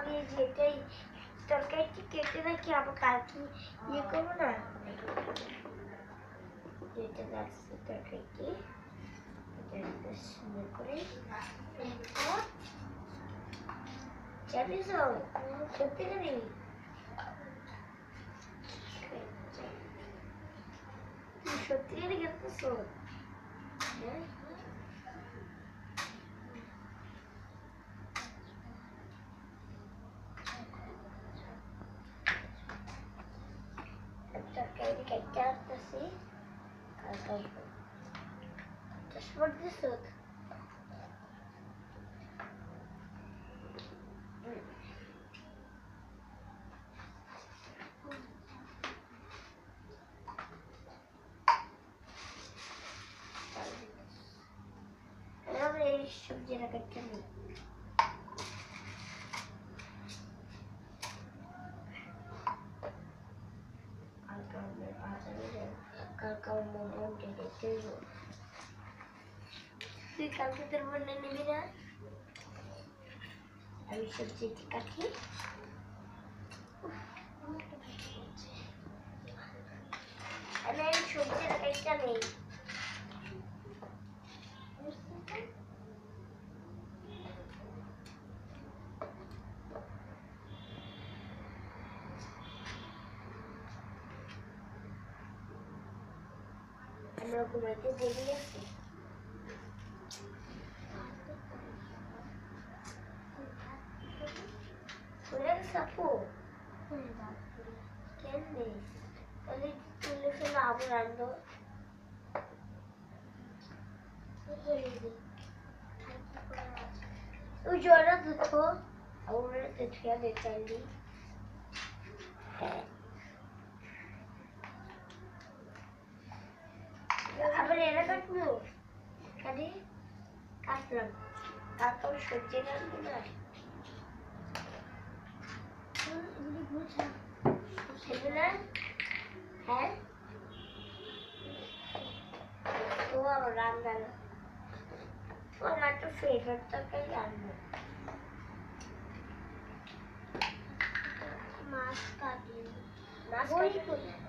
দিই। আগে যে একটু আগে যেটাই তরকারিটি কেটে রাখি আবার কালকে ইয়ে করবো না যেটা রাখছি তরকারিটি এটা একটু সুন্দর করে জানিস সত্যি করে সত্যি করে গেছো and get down to the sea. Just for this look. सब्ज़ी रखते हैं কালকে আমার মোমো ডেটে দেব তুই কালকে তোর বোনে নিবি না আমি সবজিটি কাটি আমি সবজিটা কাটটা নেই আমরা ঘুমাইতে দেরি আছে ফুলের সাপু কেন নেই তাহলে তুলে ফেলে আবার রাখবো ওই জলটা দুটো আমরা দেখে দেখালি আবার এরা কাটবো কাটি কাটলাম তারপর সবজি কাটবো না হ্যাঁ? আবার রান্না না আমার তো ফেভারিট তরকারি রান্না। মাছ কাটি মাছ কাটি কাটিস না